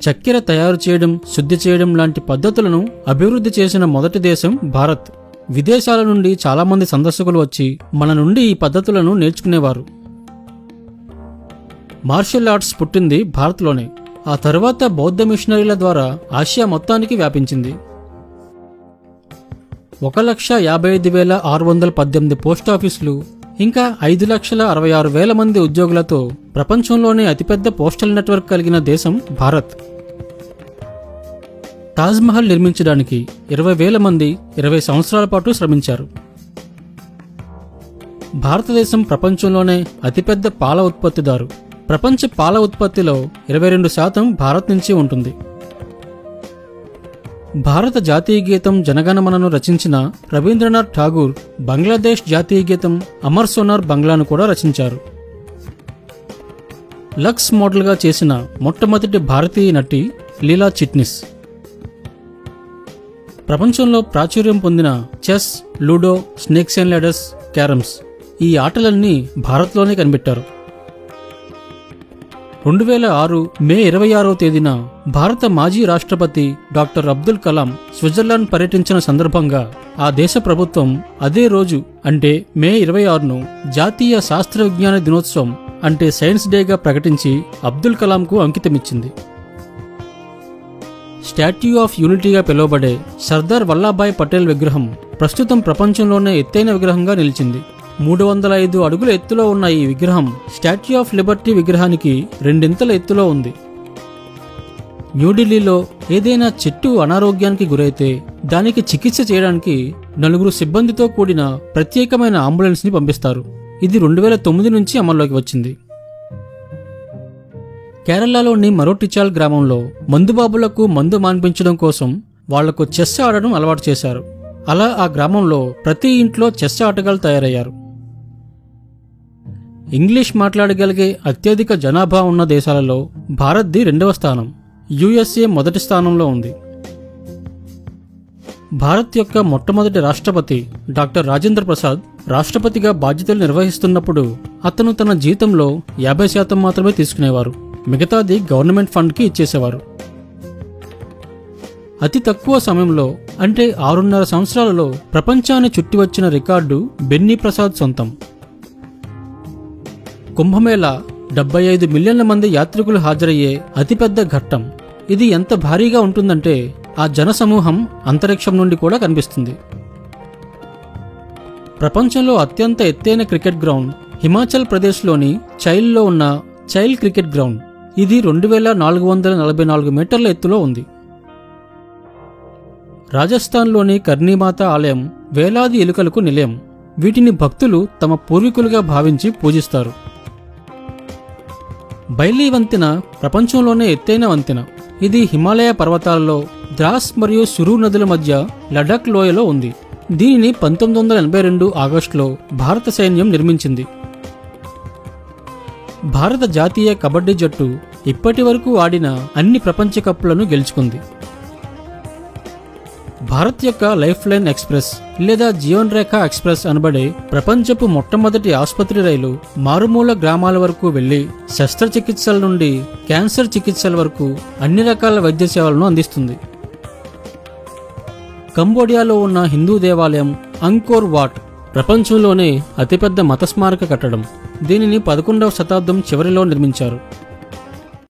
చక్కెర తయారు చేయడం శుద్ధి చేయడం లాంటి పద్ధతులను అభివృద్ధి చేసిన మొదటి దేశం భారత్. విదేశాల నుండి చాలామంది సందర్శకులు వచ్చి మన నుండి ఈ పద్ధతులను నేర్చుకునేవారు. మార్షల్ ఆర్ట్స్ పుట్టింది భారత్లోనే. ఆ తర్వాత బౌద్ధ మిషనరీల ద్వారా ఆసియా మొత్తానికి వ్యాపించింది. ఒక లక్ష యాభై ఐదు వేల ఆరు వందల పద్దెనిమిది పోస్టాఫీసులు ఇంకా ఐదు లక్షల అరవై ఆరు వేల మంది ఉద్యోగులతో ప్రపంచంలోనే అతిపెద్ద పోస్టల్ నెట్వర్క్ కలిగిన దేశం భారత్. తాజ్మహల్ నిర్మించడానికి ఇరవై వేల మంది ఇరవై సంవత్సరాల పాటు శ్రమించారు. భారతదేశం ప్రపంచంలోనే అతిపెద్ద పాల ఉత్పత్తిదారు. ప్రపంచ పాల ఉత్పత్తిలో ఇరవై రెండు శాతం భారత్ నుంచి ఉంటుంది. భారత జాతీయ గీతం జనగణమనను రచించిన రవీంద్రనాథ్ ఠాగూర్ బంగ్లాదేశ్ జాతీయ గీతం అమర్ సోనార్ బంగ్లాను కూడా రచించారు. లక్స్ మోడల్గా చేసిన మొట్టమొదటి భారతీయ నటి లీలా చిట్నిస్. ప్రపంచంలో ప్రాచుర్యం పొందిన chess ludo snakes and ladders carroms ఈ ఆటలన్నీ భారత్లోనే కనిపెట్టారు. రెండు వేల ఆరు మే ఇరవై ఆరో తేదీన భారత మాజీ రాష్ట్రపతి డాక్టర్ అబ్దుల్ కలాం స్విట్జర్లాండ్ పర్యటించిన సందర్భంగా ఆ దేశ ప్రభుత్వం అదే రోజు అంటే మే ఇరవై ఆరును జాతీయ శాస్త్ర విజ్ఞాన దినోత్సవం అంటే సైన్స్ డేగా ప్రకటించి అబ్దుల్ కలాంకు అంకితమిచ్చింది. స్టాట్యూ ఆఫ్ యూనిటీగా పిలువబడే సర్దార్ వల్లాభాయ్ పటేల్ విగ్రహం ప్రస్తుతం ప్రపంచంలోనే ఎత్తైన విగ్రహంగా నిలిచింది. మూడు వందల ఐదు అడుగుల ఎత్తులో ఉన్న ఈ విగ్రహం స్టాట్యూ ఆఫ్ లిబర్టీ విగ్రహానికి రెండింతల ఎత్తులో ఉంది. న్యూఢిల్లీలో ఏదైనా చెట్టు అనారోగ్యానికి గురైతే దానికి చికిత్స చేయడానికి నలుగురు సిబ్బందితో కూడిన ప్రత్యేకమైన అంబులెన్స్ని పంపిస్తారు. ఇది రెండు వేల తొమ్మిది నుంచి అమల్లోకి వచ్చింది. కేరళలోని మరోటిచాల్ గ్రామంలో మందుబాబులకు మందు మాన్పించడం కోసం వాళ్ళకు చెస్ ఆడడం అలవాటు చేశారు. అలా ఆ గ్రామంలో ప్రతి ఇంట్లో చెస్ ఆటగాళ్ళు తయారయ్యారు. ఇంగ్లీష్ మాట్లాడగలిగే అత్యధిక జనాభా ఉన్న దేశాలలో భారత్ది రెండవ స్థానం యుఎస్ఏ మొదటి స్థానంలో ఉంది. భారత్ యొక్క మొట్టమొదటి రాష్ట్రపతి డాక్టర్ రాజేంద్ర ప్రసాద్ రాష్ట్రపతిగా బాధ్యతలు నిర్వహిస్తున్నప్పుడు అతను తన జీతంలో యాభై శాతం మాత్రమే తీసుకునేవారు. మిగతాది గవర్నమెంట్ ఫండ్కి ఇచ్చేసేవారు. అతి తక్కువ సమయంలో అంటే ఆరున్నర సంవత్సరాలలో ప్రపంచాన్ని చుట్టి వచ్చిన రికార్డు బెన్నీ ప్రసాద్ సొంతం. కుంభమేళా డెబ్బై ఐదు మిలియన్ల మంది యాత్రికులు హాజరయ్యే అతిపెద్ద ఘట్టం. ఇది ఎంత భారీగా ఉంటుందంటే ఆ జనసమూహం అంతరిక్షం నుండి కూడా కనిపిస్తుంది. ప్రపంచంలో అత్యంత ఎత్తైన క్రికెట్ గ్రౌండ్ హిమాచల్ ప్రదేశ్లోని చైల్లో ఉన్న చైల్ క్రికెట్ గ్రౌండ్. ఇది రెండు వేల నాలుగు వందల నలభై నాలుగు మీటర్ల ఎత్తులో ఉంది. రాజస్థాన్లోని కర్ణీమాత ఆలయం వేలాది ఎలుకలకు నిలయం. వీటిని భక్తులు తమ పూర్వీకులుగా భావించి పూజిస్తారు. బైలీ వంతెన ప్రపంచంలోనే ఎత్తైన వంతెన. ఇది హిమాలయ పర్వతాలలో ద్రాస్ మరియు సురు నదుల మధ్య లడాక్ లోయలో ఉంది. దీనిని పంతొమ్మిది వందల ఎనభై రెండు ఆగస్టులో భారత సైన్యం నిర్మించింది. భారత జాతీయ కబడ్డీ జట్టు ఇప్పటి వరకు ఆడిన అన్ని ప్రపంచ కప్పులను గెలుచుకుంది. భారత్ యొక్క లైఫ్ లైన్ ఎక్స్ప్రెస్ లేదా జీవన్ రేఖ ఎక్స్ప్రెస్ అనబడే ప్రపంచపు మొట్టమొదటి ఆసుపత్రి రైలు మారుమూల గ్రామాల వరకు వెళ్ళి శస్త్రచికిత్సల నుండి క్యాన్సర్ చికిత్సల వరకు అన్ని రకాల వైద్య సేవలను అందిస్తుంది. కంబోడియాలో ఉన్న హిందూ దేవాలయం అంకోర్ వాట్ ప్రపంచంలోనే అతిపెద్ద మత స్మారక కట్టడం. దీనిని పదకొండవ శతాబ్దం చివరిలో నిర్మించారు.